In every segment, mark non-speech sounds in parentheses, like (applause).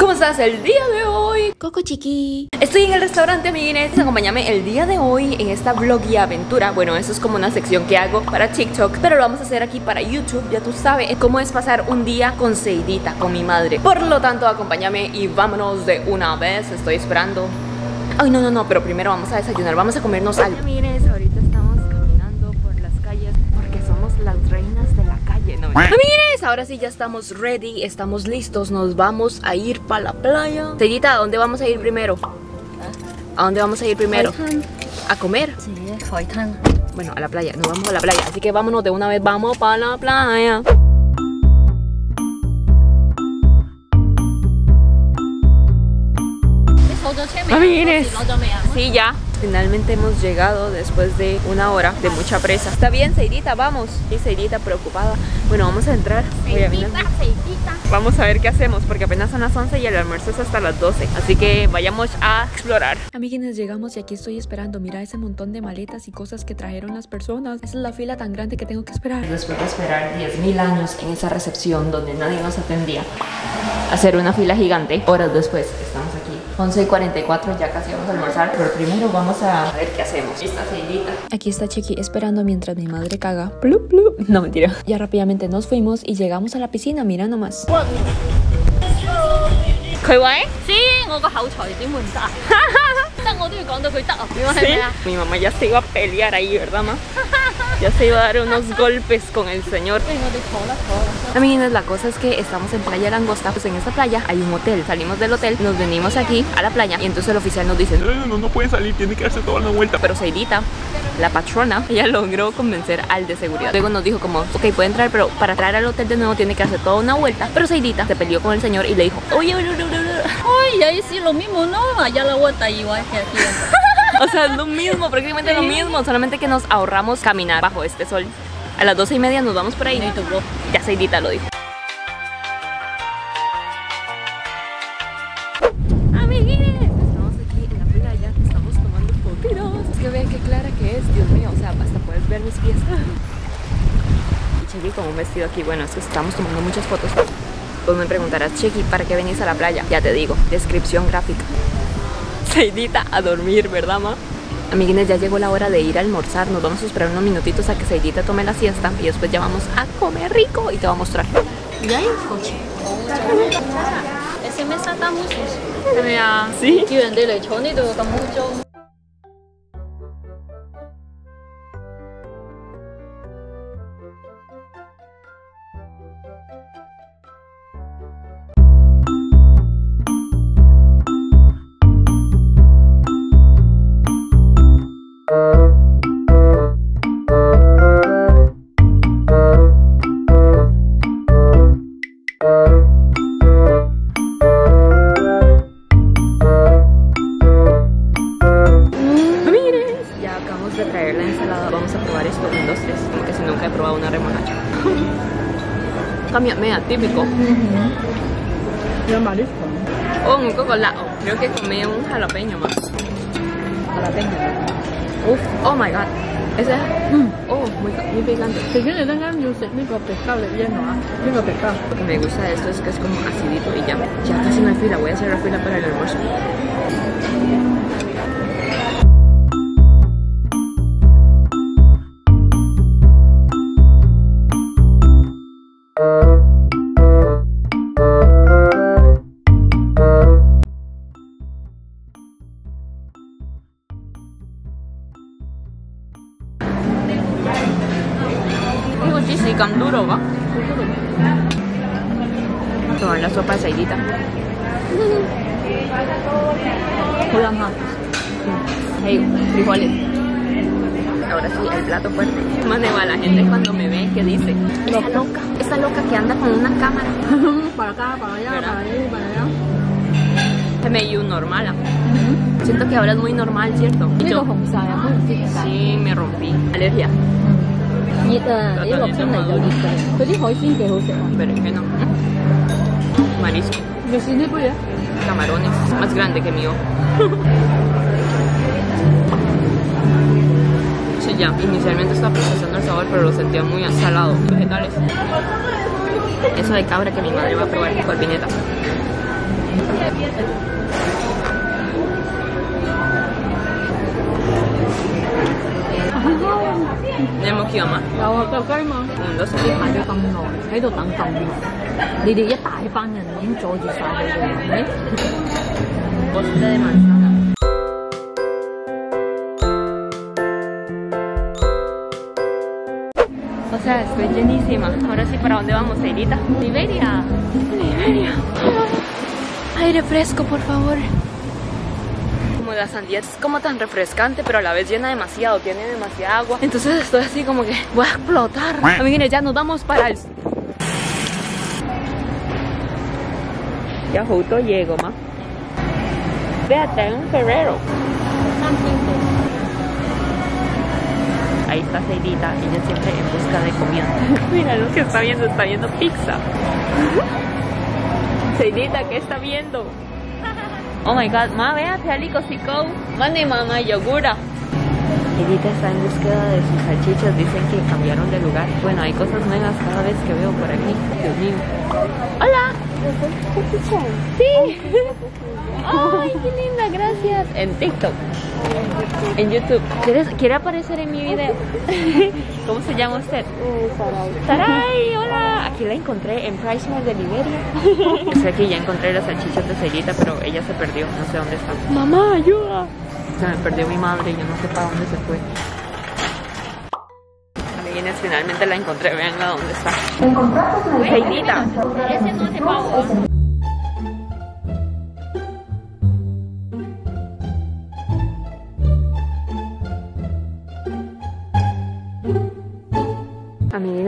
¿Cómo estás el día de hoy? Coco Chiqui. Estoy en el restaurante amiguines. Acompáñame el día de hoy en esta vlog y aventura. Bueno, eso es como una sección que hago para TikTok Pero lo vamos a hacer aquí para YouTube. Ya tú sabes cómo es pasar un día con Seidita, con mi madre. Por lo tanto, acompáñame y vámonos de una vez. Estoy esperando. Ay, no, no, no, pero primero vamos a desayunar. Vamos a comernos algo. Amiguines, Amiguines, ahora sí ya estamos ready Estamos listos, nos vamos a ir para la playa Seidita, ¿a dónde vamos a ir primero? ¿A dónde vamos a ir primero? ¿A comer? Sí. Bueno, a la playa, nos vamos a la playa Así que vámonos de una vez, vamos para la playa Amiguines. Sí, ya. Finalmente hemos llegado después de una hora de mucha presa. Está bien, Seidita, vamos. Y Seidita preocupada. Bueno, vamos a entrar. Voy a venir. Vamos a ver qué hacemos porque apenas son las 11 y el almuerzo es hasta las 12. Así que vayamos a explorar. Amiguines, llegamos y aquí estoy esperando. Mira ese montón de maletas y cosas que trajeron las personas. Esa es la fila tan grande que tengo que esperar. Después de esperar 10.000 años en esa recepción donde nadie nos atendía, hacer una fila gigante, horas después estamos. 11 y 44, ya casi vamos a almorzar, pero primero vamos a ver qué hacemos. Lista, Ceilita. Aquí está Chiqui esperando mientras mi madre caga. Plup, plup. No, mentira. Ya rápidamente nos fuimos y llegamos a la piscina, mira nomás. ¿Qué guay? Sí, (laughs) Mi mamá ya se iba a pelear ahí, ¿verdad, mamá? Ya se iba a dar unos golpes con el señor. (laughs) Amiguinos, la cosa es que estamos en Playa Langosta. Pues en esta playa hay un hotel. Salimos del hotel, nos venimos aquí a la playa y entonces el oficial nos dice No, no, no pueden salir, tiene que darse toda la vuelta. Pero Seidita, la patrona, ella logró convencer al de seguridad. Luego nos dijo como, ok, puede entrar, pero para entrar al hotel de nuevo tiene que hacer toda una vuelta. Pero Seidita se peleó con el señor y le dijo, oye, oye, oye, oye. Ay, ahí sí lo mismo, ¿no? Allá la vuelta igual que aquí. (laughs) o sea, es lo mismo, prácticamente lo mismo, solamente que nos ahorramos caminar bajo este sol. A las doce y media nos vamos por ahí. Ya Seidita lo dijo. Amiguines, estamos aquí en la playa, estamos tomando que vean qué clara que es, Dios mío, o sea, hasta puedes ver mis pies. (gasps) Y Chequi con un vestido aquí, bueno, es que estamos tomando muchas fotos. Pues me preguntarás, Chequi, ¿para qué venís a la playa? Ya te digo, descripción gráfica. Seidita a dormir, ¿verdad, ma? Amiguines, ya llegó la hora de ir a almorzar. Nos vamos a esperar unos minutitos a que Seidita tome la siesta y después ya vamos a comer rico y te voy a mostrar. Y ahí coche. Ese me está tan mucho. Sí. típico. Uh -huh. Los. Oh, un cocolao. Creo que comí un jalapeño más. Jalapeño. Uf, oh my god. Ese es, mm. oh, muy, muy picante. Si quieres tengan music, mi pescado lleno, ah, mi pescado. Lo que me gusta de esto es que es como acidito y ya, ya casi no hay fila. Voy a hacer la fila para el almuerzo. Cheese y canduro, ¿va? Tomar la sopa de saidita. Hola. Hey, frijoles. Ahora sí, el plato fuerte. Más de la gente cuando me ve que dice, esa loca, esa loca que anda con una cámara. (laughs) para acá, para allá, para allá, para allá. MU normal. Uh. Siento que ahora es muy normal, ¿cierto? Y yo, sí, me rompí. Alergia. 热啊！一落春嚟就热㗎。佢啲海鲜几好食啊！ Berenjena. Mm. Marisco. 你(laughs) 试呢杯嘢？ Camarones. Más grande que mío. Sí, ya. Inicialmente estaba procesando el sabor, pero lo sentía muy salado. Vegetales. Eso de cabra que mi madre va a probar con 你有冇叫啊？有啊，腳雞嘛。嗯，都食啲排咗咁耐，喺度等咁耐，你哋一大班人已經阻住晒你哋，係咪？我是在晚上的。O sea, estoy llenísima. Ahora sí, ¿para dónde vamos, Seirita? Liberia. Liberia. Aire fresco, por favor. Como la sandía es como tan refrescante, pero a la vez llena demasiado, tiene demasiada agua. Entonces estoy así como que voy a explotar. Amiguines, ya nos vamos para el... Ya justo llego, ma. Véate, hay un ferrero. Ahí está Seidita, ella siempre en busca de comida. (laughs) Mira lo que está viendo, está viendo pizza. Seidita, ¿qué está viendo? Oh my god, ma, véate, Alico, Sico. Mande mamá, yogura. Seidita está en búsqueda de sus salchichas, dicen que cambiaron de lugar. Bueno, hay cosas nuevas cada vez que veo por aquí. Dios mío. Hola. Sí. Ay, qué linda, gracias. En TikTok. En YouTube. ¿Quieres- ¿Quiere aparecer en mi video? (laughs) ¿Cómo se llama usted? Saray, hola. Aquí la encontré en Price Mart de Liberia. O (laughs) sea que ya encontré las salchichas de Ceyrita, pero ella se perdió. No sé dónde está. Mamá, ayuda. Se me perdió mi madre. Yo no sé para dónde se fue. Finalmente la encontré. Veanla dónde está. Ceyrita.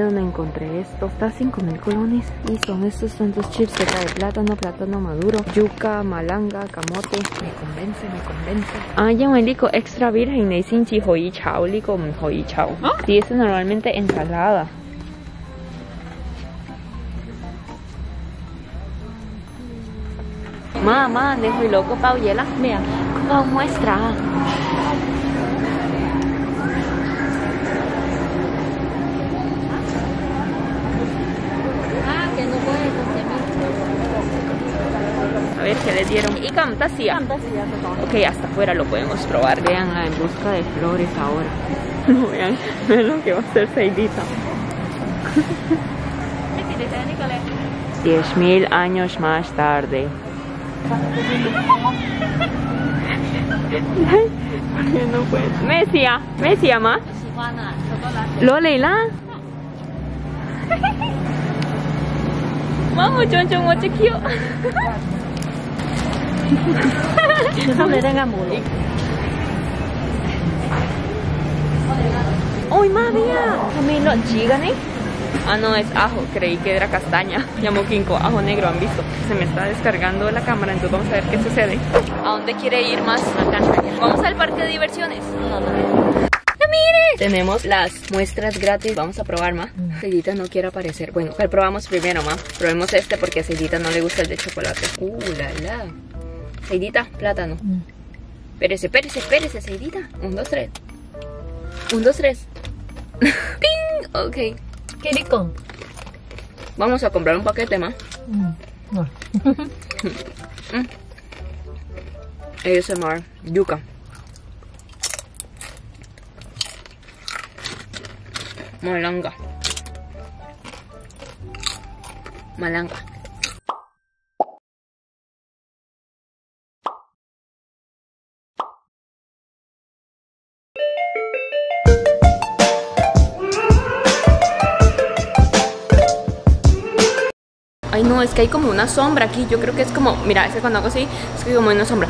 De me encontré esto, está a 5 mil colones y son estos tantos chips que trae plátano, plátano maduro, yuca, malanga, camote. Me convence, me convence. Ah, ya un lico extra virgen, ne sinchi hoi chao, lico hoi chao. Sí, eso es normalmente ensalada. Mamá, hoi loco yela. Mira, Pao muestra. ah, que no puede consumir. A ver qué le dieron. Y camtasia. Ok, hasta afuera lo podemos probar. Veanla en busca de flores ahora. (laughs) No vean, vean lo que va a hacer Seidita. Diez mil años más tarde. ¿Por qué no puede? Mesia, Mesia, ma. 喜 (laughs) Vamos, chonchon, what a cute. Mami! También no llegan, ¿eh? Ah, no, es ajo. Creí que era castaña. Llamó Kinko, ajo negro, han visto. Se me está descargando la cámara, entonces vamos a ver qué sucede. ¿A dónde quiere ir más? A ¿Vamos al parque de diversiones? No, no. Tenemos las muestras gratis. Vamos a probar, ma. Ceidita no quiere aparecer. Bueno, pero probamos primero, ma. Probemos este porque a Ceidita no le gusta el de chocolate. Uh, la, la. Ceidita, plátano. Espérese, espérese, espérese, Ceidita. Un, dos, tres. Un, dos, tres. (laughs) ¡Ping! Ok. Qué rico. Vamos a comprar un paquete más. Mm. No. ASMR. (laughs) (laughs) Yuca. Malanga. Malanga. Ay no, es que hay como una sombra aquí. Yo creo que es como, mira, es que cuando hago así, es que hay como una sombra.